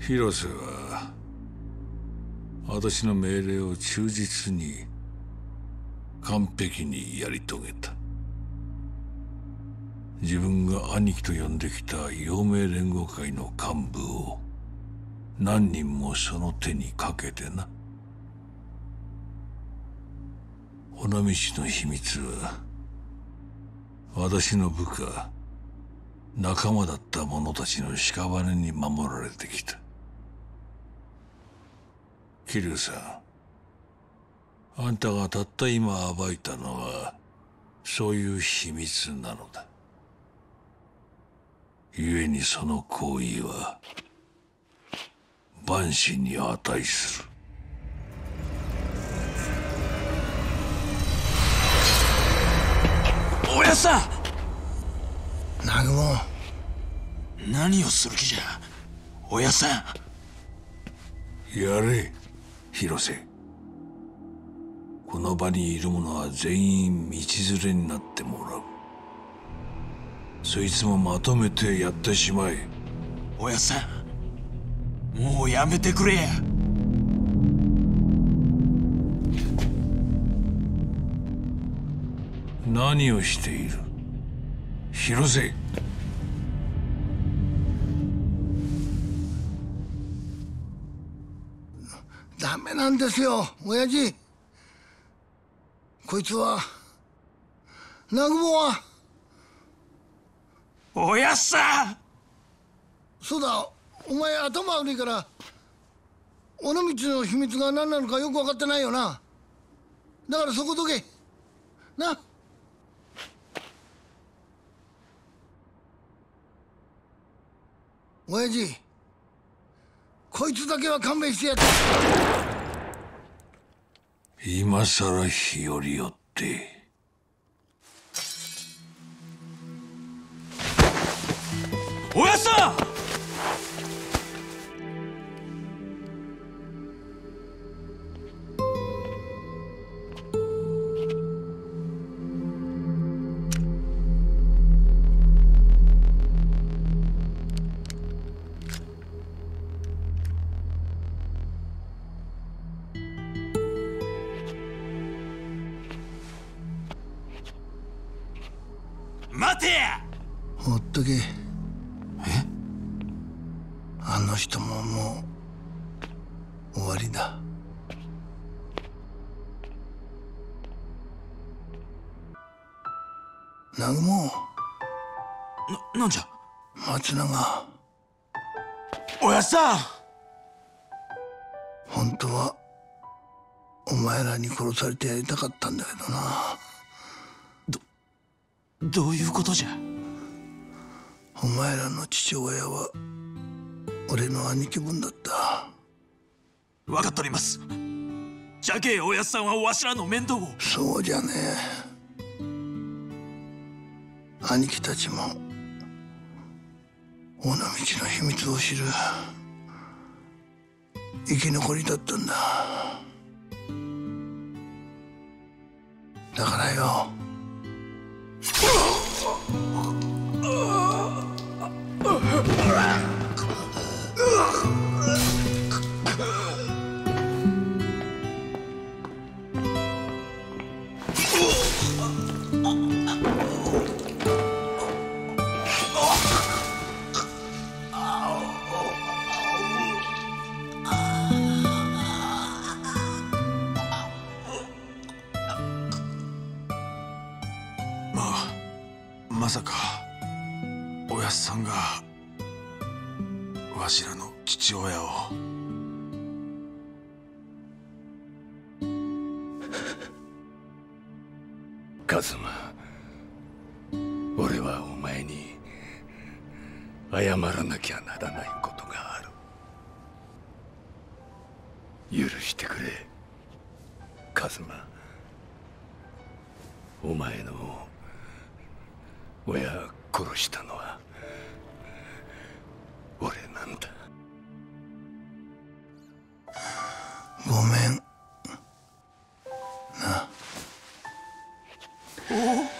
広瀬は私の命令を忠実に完璧にやり遂げた。自分が兄貴と呼んできた陽明連合会の幹部を何人もその手にかけてな。尾道の秘密は私の部下仲間だった者たちの屍に守られてきた。桐生さん。あんたがたった今暴いたのはそういう秘密なのだ。故にその行為は万死に値する。おやさん！南雲。何をする気じゃおやさん。やれ広瀬。この場にいる者は全員道連れになってもらう。そいつもまとめてやってしまえおやさんもうやめてくれ。や何をしている？広瀬ダメなんですよ親父。こいつは南雲は。おやっさそうだお前頭悪いから尾道の秘密が何なのかよく分かってないよな。だからそこどけ。な。親父こいつだけは勘弁してやって。今さら日和よって。おやさん待て。やほっとけ。え？あの人ももう終わりだ。南雲な、なんじゃ？松永おやさん。本当はお前らに殺されてやりたかったんだけどなどういうことじゃ？お前らの父親は俺の兄貴分だった。分かっとります。じゃけえおやっさんはわしらの面倒を。そうじゃねえ。兄貴たちも尾道の秘密を知る。生き残りだったんだ。だからよまあまさかおやっさんがわしらの父親を。カズマ。俺はお前に謝らなきゃならないことがある。許してくれ。カズマ。お前の親殺したのは俺なんだ。Oh.